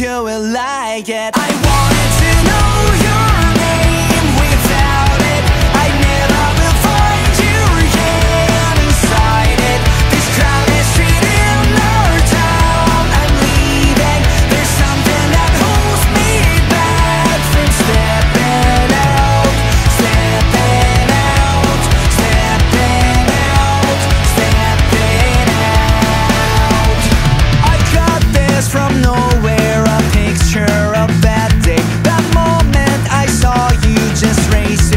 you will like it. I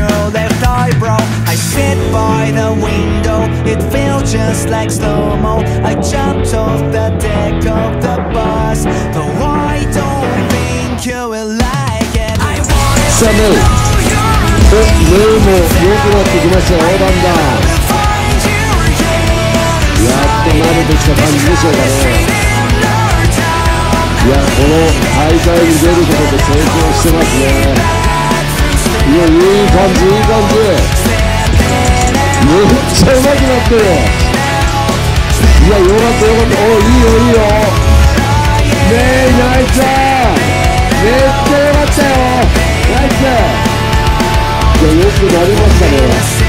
your left eyebrow. I sit by the window, it feels just like slow-mo. I jumped off the deck of the bus. Though I don't think you will like it. I wanna Samel. いやいい感じいい感じ。めっちゃ上手くなってる。いやよかったよかった。おいいよいいよ。ねえナイス。めっちゃよかったよ。ナイス。いやよくなりましたね。